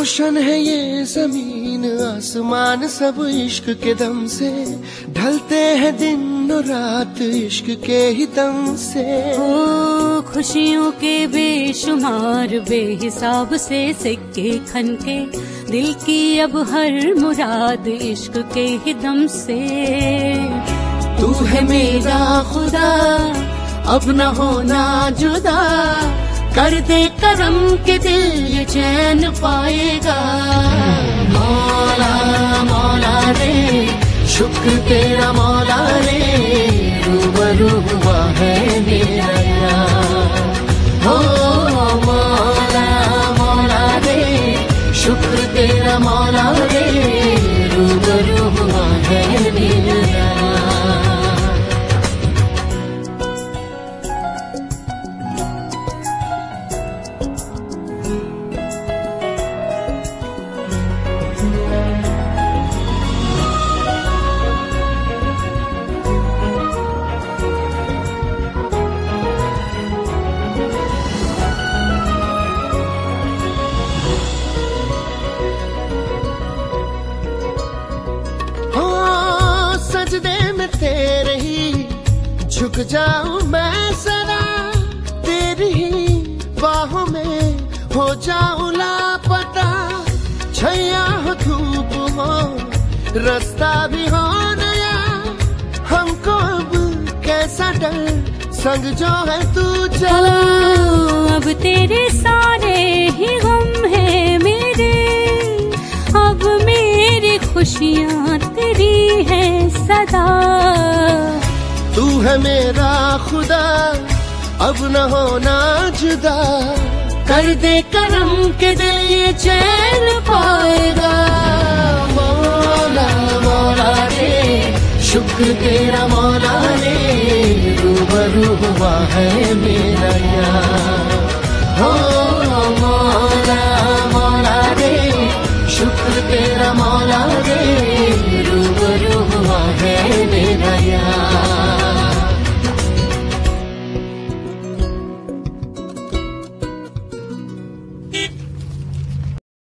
रोशन है ये ज़मीन आसमान सब इश्क के दम से ढलते हैं दिन और रात इश्क के ही दम से। ओ खुशियों के बेशुमार बेहिसाब से सिक्के खन के दिल की अब हर मुराद इश्क के ही दम से। तू है मेरा खुदा अब न होना जुदा कर दे करम के दिल ये चैन पाएगा। शुक्र तेरा जाऊँ मैं सदा तेरी ही बाहों में हो जाऊँ लापता। छैया हो धूप हो, रास्ता भी हो नया। हमको अब कैसा डर, संग जो है तू चला अब तेरे सारे ही हम हैं मेरे। अब मेरी खुशियाँ तेरी है सदा। तू है मेरा खुदा अब न होना जुदा। कर दे करम के दिल ये चैन पाएगा। मौला मौला रे शुक्र तेरा मौला रे रूबरू हुआ है मेरा यार। हो